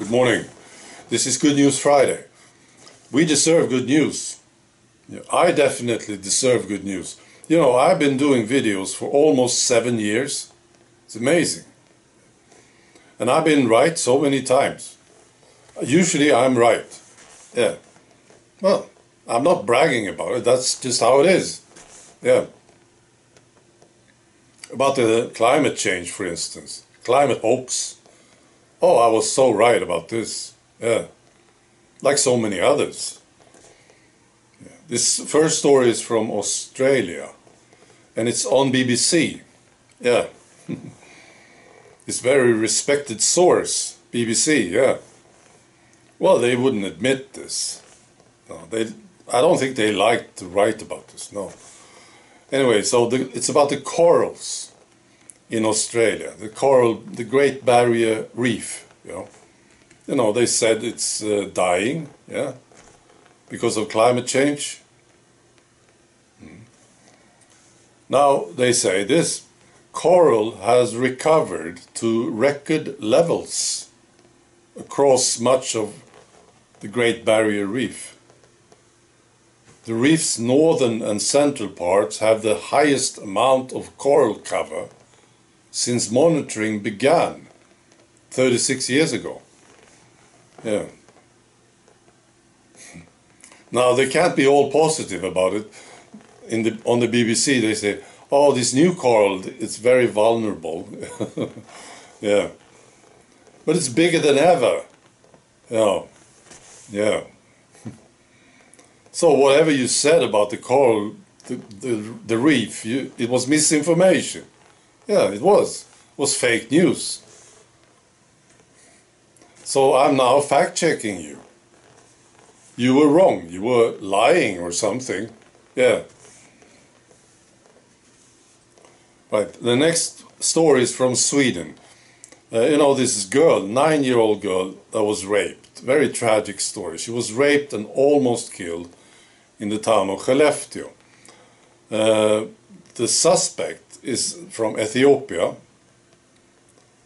Good morning. This is Good News Friday. We deserve good news. I definitely deserve good news. You know, I've been doing videos for almost seven years. It's amazing. And I've been right so many times. Usually I'm right. Yeah. Well, I'm not bragging about it. That's just how it is. Yeah. About the climate change, for instance. Climate hoax. Oh, I was so right about this. Yeah. Like so many others. Yeah. This first story is from Australia. And it's on BBC. Yeah. this very respected source, BBC, yeah. Well, they wouldn't admit this. No, they. I don't think they like to write about this. No. Anyway, so the, it's about the corals in Australia, the coral, the Great Barrier Reef. You know, you know they said it's uh, dying, yeah, because of climate change. Hmm. Now they say this coral has recovered to record levels across much of the Great Barrier Reef. The reef's northern and central parts have the highest amount of coral cover since monitoring began 36 years ago. Yeah. Now they can't be all positive about it. In the on the BBC they say, "Oh, this new coral it's very vulnerable." yeah. But it's bigger than ever. Yeah. Yeah. so whatever you said about the coral, the, the, the reef, you, it was misinformation. Yeah, it was. It was fake news. So I'm now fact checking you. You were wrong. You were lying or something. Yeah. Right. The next story is from Sweden. Uh, you know, this girl, nine year old girl, that was raped. Very tragic story. She was raped and almost killed in the town of Skellefteå. Uh, the suspect is from Ethiopia,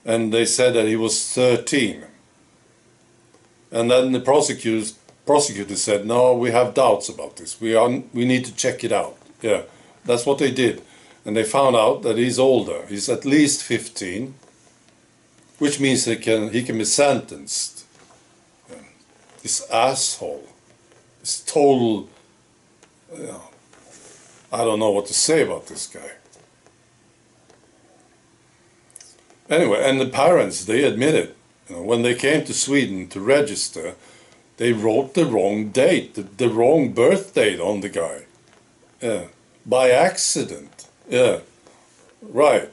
and they said that he was 13. And then the prosecutors, prosecutor said, no, we have doubts about this. We, are, we need to check it out. Yeah, that's what they did. And they found out that he's older. He's at least 15 which means he can he can be sentenced. This asshole, this total. I don't know what to say about this guy. Anyway, and the parents they admitted, you know, when they came to Sweden to register, they wrote the wrong date, the, the wrong birth date on the guy. Yeah, by accident. Yeah, right.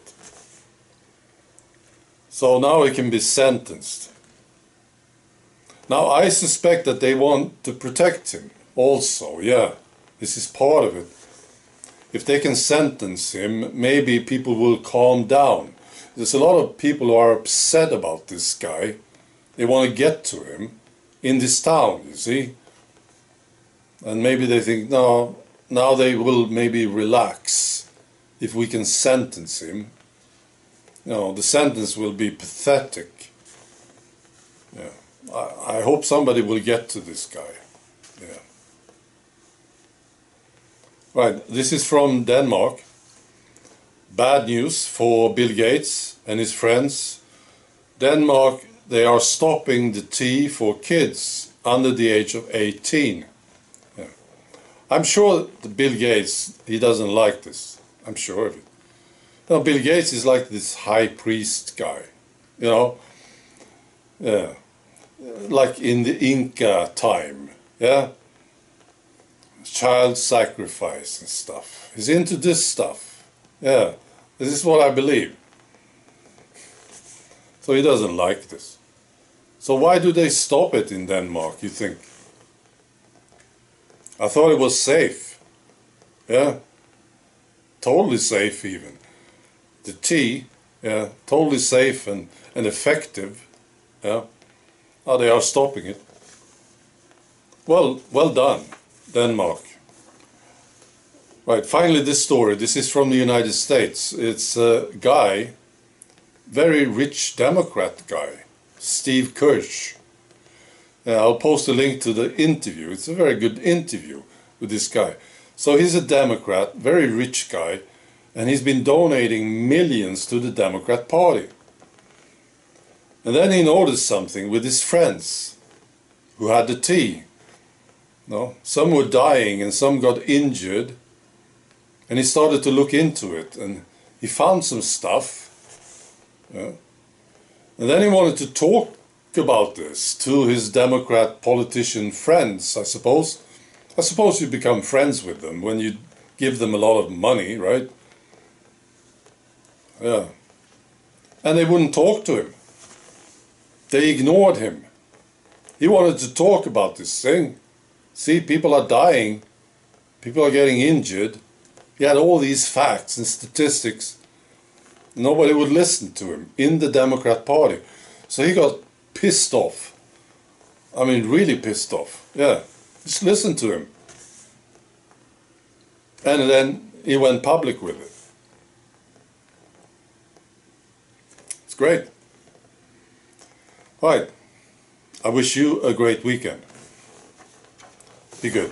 So now he can be sentenced. Now I suspect that they want to protect him also, yeah. This is part of it. If they can sentence him, maybe people will calm down. There's a lot of people who are upset about this guy. They want to get to him in this town, you see. And maybe they think, no, now they will maybe relax if we can sentence him you know, the sentence will be pathetic. Yeah. I, I hope somebody will get to this guy. Yeah. Right, this is from Denmark. Bad news for Bill Gates and his friends. Denmark, they are stopping the tea for kids under the age of 18. Yeah. I'm sure Bill Gates, he doesn't like this. I'm sure of it. Now, Bill Gates is like this high priest guy, you know, yeah, like in the Inca time, yeah, child sacrifice and stuff. He's into this stuff, yeah. This is what I believe. So he doesn't like this. So why do they stop it in Denmark, you think? I thought it was safe. Yeah. Totally safe even the tea, yeah, totally safe and, and effective. Yeah, oh, they are stopping it. Well, well done, Denmark. Right, finally this story. This is from the United States. It's a guy, very rich Democrat guy, Steve Kirsch. Yeah, I'll post a link to the interview. It's a very good interview with this guy. So he's a Democrat, very rich guy, and he's been donating millions to the Democrat Party. And then he noticed something with his friends who had the tea. No, some were dying and some got injured. And he started to look into it and he found some stuff. Yeah. And then he wanted to talk about this to his Democrat politician friends, I suppose. I suppose you become friends with them when you give them a lot of money, right? Yeah. And they wouldn't talk to him. They ignored him. He wanted to talk about this thing. See, people are dying. People are getting injured. He had all these facts and statistics. Nobody would listen to him in the Democrat Party. So he got pissed off. I mean, really pissed off. Yeah, just listen to him. And then he went public with it. It's great. All right. I wish you a great weekend. Be good.